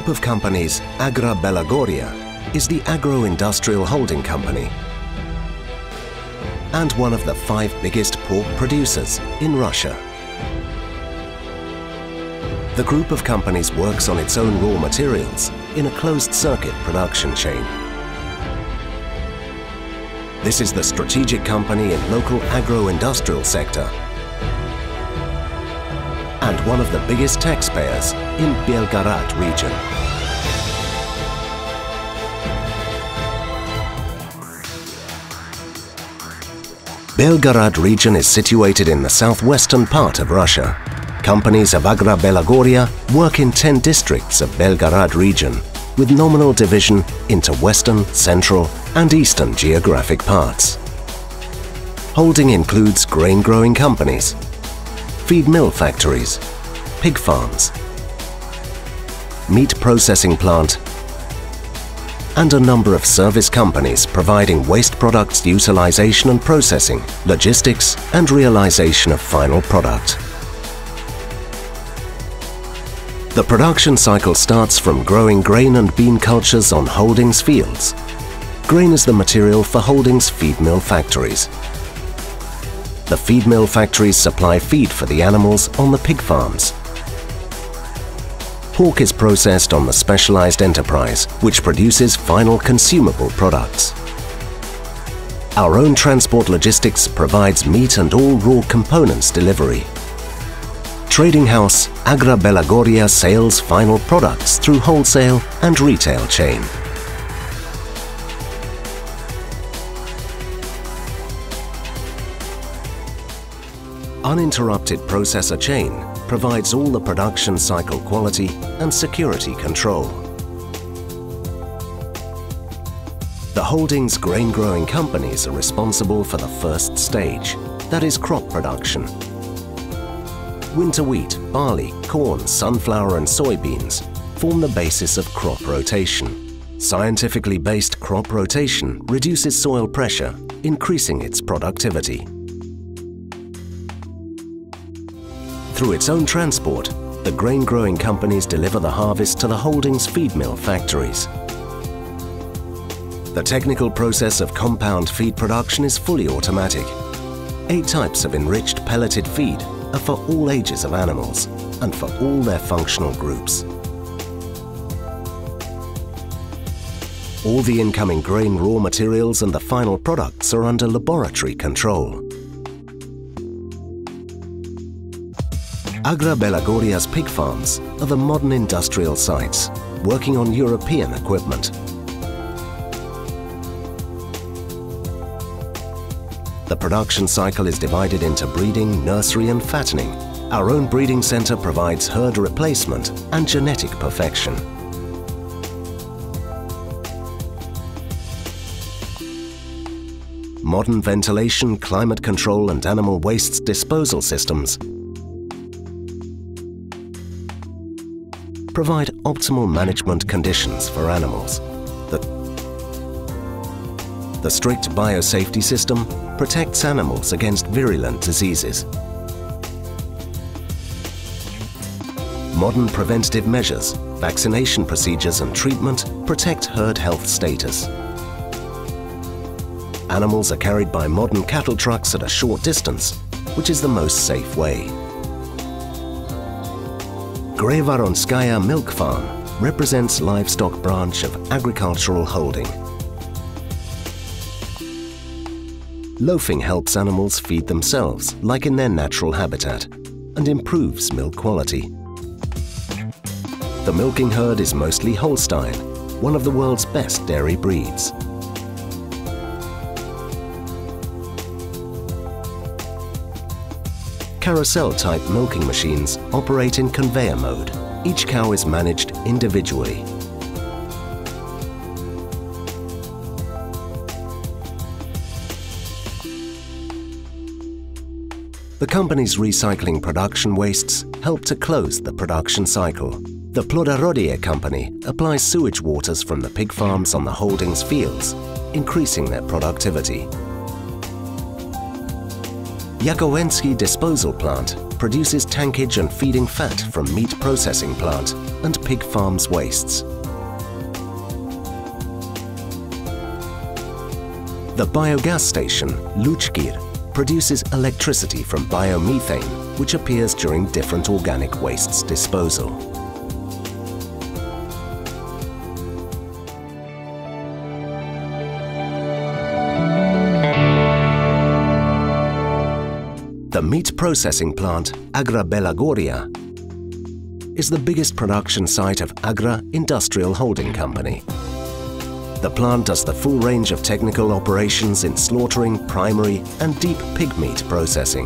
group of companies Agro-Belogorye is the agro-industrial holding company and one of the five biggest pork producers in Russia. The group of companies works on its own raw materials in a closed-circuit production chain. This is the strategic company in local agro-industrial sector and one of the biggest taxpayers in Belgorod region. Belgorod region is situated in the southwestern part of Russia. Companies of Agro-Belogorye work in 10 districts of Belgorod region with nominal division into western, central and eastern geographic parts. Holding includes grain growing companies, feed mill factories, pig farms, meat processing plant and a number of service companies providing waste products utilization and processing, logistics and realization of final product. The production cycle starts from growing grain and bean cultures on holdings fields. Grain is the material for holdings feed mill factories. The feed mill factories supply feed for the animals on the pig farms. Pork is processed on the specialized enterprise, which produces final consumable products. Our own transport logistics provides meat and all raw components delivery. Trading house Agro-Belogorye sales final products through wholesale and retail chain. Uninterrupted processor chain provides all the production cycle quality and security control. The holdings grain growing companies are responsible for the first stage, that is crop production. Winter wheat, barley, corn, sunflower and soybeans form the basis of crop rotation. Scientifically based crop rotation reduces soil pressure, increasing its productivity. Through its own transport, the grain growing companies deliver the harvest to the holdings feed mill factories. The technical process of compound feed production is fully automatic. Eight types of enriched pelleted feed are for all ages of animals and for all their functional groups. All the incoming grain raw materials and the final products are under laboratory control. Agro-Belogorye's pig farms are the modern industrial sites, working on European equipment. The production cycle is divided into breeding, nursery and fattening. Our own breeding centre provides herd replacement and genetic perfection. Modern ventilation, climate control and animal wastes disposal systems provide optimal management conditions for animals. The, the strict biosafety system protects animals against virulent diseases. Modern preventative measures, vaccination procedures and treatment protect herd health status. Animals are carried by modern cattle trucks at a short distance, which is the most safe way. Grayvoronskaya Milk Farm represents livestock branch of agricultural holding. Loafing helps animals feed themselves like in their natural habitat and improves milk quality. The milking herd is mostly Holstein, one of the world's best dairy breeds. Carousel-type milking machines operate in conveyor mode. Each cow is managed individually. The company's recycling production wastes help to close the production cycle. The Plodorodie company applies sewage waters from the pig farms on the holdings fields, increasing their productivity. Yakowensky Disposal Plant produces tankage and feeding fat from meat processing plant and pig farms wastes. The biogas station, Luchgir, produces electricity from biomethane, which appears during different organic wastes disposal. The meat processing plant, Agro-Belogorye, is the biggest production site of Agra Industrial Holding Company. The plant does the full range of technical operations in slaughtering, primary and deep pig meat processing.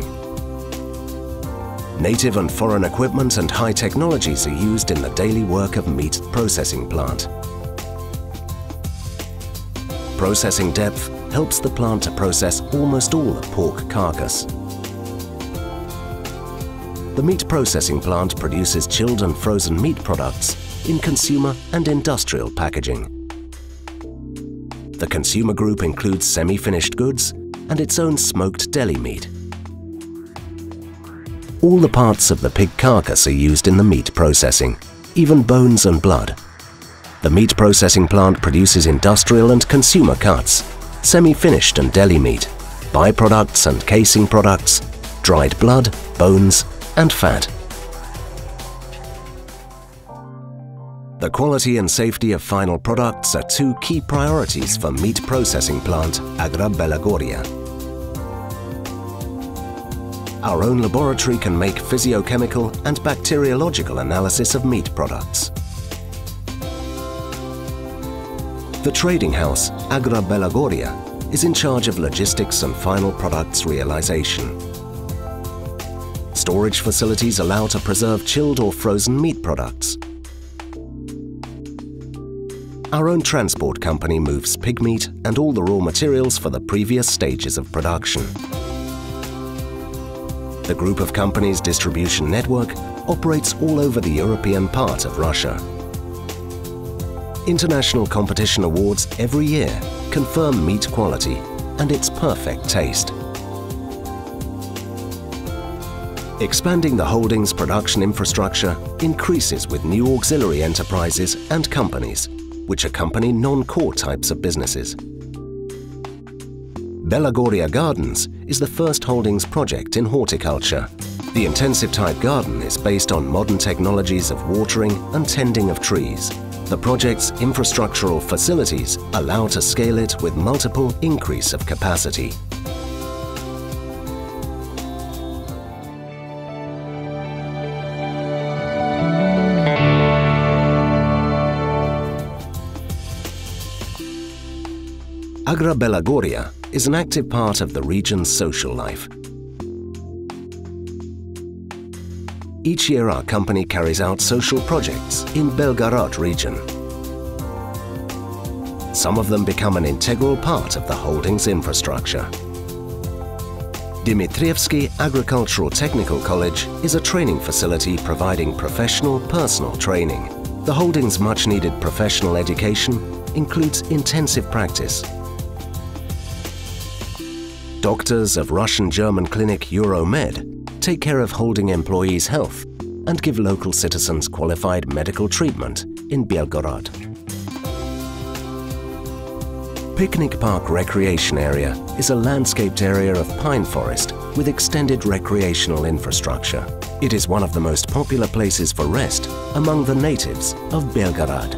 Native and foreign equipment and high technologies are used in the daily work of meat processing plant. Processing depth helps the plant to process almost all pork carcass. The meat processing plant produces chilled and frozen meat products in consumer and industrial packaging. The consumer group includes semi-finished goods and its own smoked deli meat. All the parts of the pig carcass are used in the meat processing, even bones and blood. The meat processing plant produces industrial and consumer cuts, semi-finished and deli meat, byproducts and casing products, dried blood, bones and fat. The quality and safety of final products are two key priorities for meat processing plant Agro-Belogorye. Our own laboratory can make physiochemical and bacteriological analysis of meat products. The trading house, Agro-Belogorye, is in charge of logistics and final products realization. Storage facilities allow to preserve chilled or frozen meat products. Our own transport company moves pig meat and all the raw materials for the previous stages of production. The group of companies' distribution network operates all over the European part of Russia. International competition awards every year confirm meat quality and its perfect taste. Expanding the holding's production infrastructure increases with new auxiliary enterprises and companies, which accompany non-core types of businesses. Belogorye Gardens is the first holdings project in horticulture. The intensive type garden is based on modern technologies of watering and tending of trees. The project's infrastructural facilities allow to scale it with multiple increase of capacity. Agro-Belogorye is an active part of the region's social life. Each year our company carries out social projects in Belgorod region. Some of them become an integral part of the holding's infrastructure. Dmitrievsky Agricultural Technical College is a training facility providing professional personal training. The holding's much-needed professional education includes intensive practice Doctors of Russian-German clinic Euromed take care of holding employees' health and give local citizens qualified medical treatment in Belgorod. Picnic Park Recreation Area is a landscaped area of pine forest with extended recreational infrastructure. It is one of the most popular places for rest among the natives of Belgorod.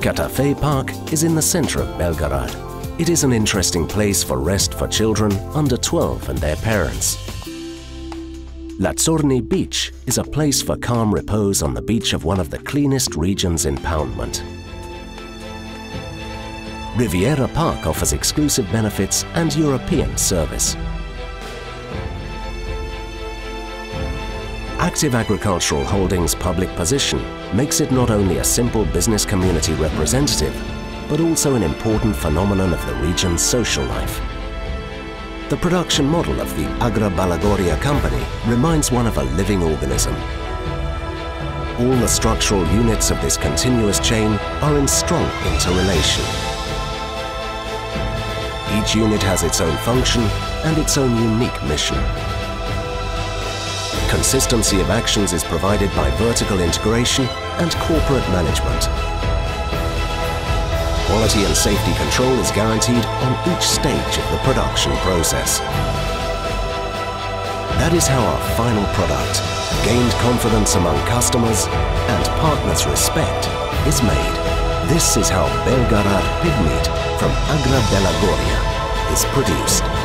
Katafe Park is in the center of Belgorod it is an interesting place for rest for children under 12 and their parents. Lazorny Beach is a place for calm repose on the beach of one of the cleanest regions in Poundment. Riviera Park offers exclusive benefits and European service. Active Agricultural Holdings' public position makes it not only a simple business community representative, but also an important phenomenon of the region's social life. The production model of the Agro-Belogorye company reminds one of a living organism. All the structural units of this continuous chain are in strong interrelation. Each unit has its own function and its own unique mission. Consistency of actions is provided by vertical integration and corporate management. Quality and safety control is guaranteed on each stage of the production process. That is how our final product, gained confidence among customers and partners' respect, is made. This is how Belgorod pig meat from Agra Belagoria is produced.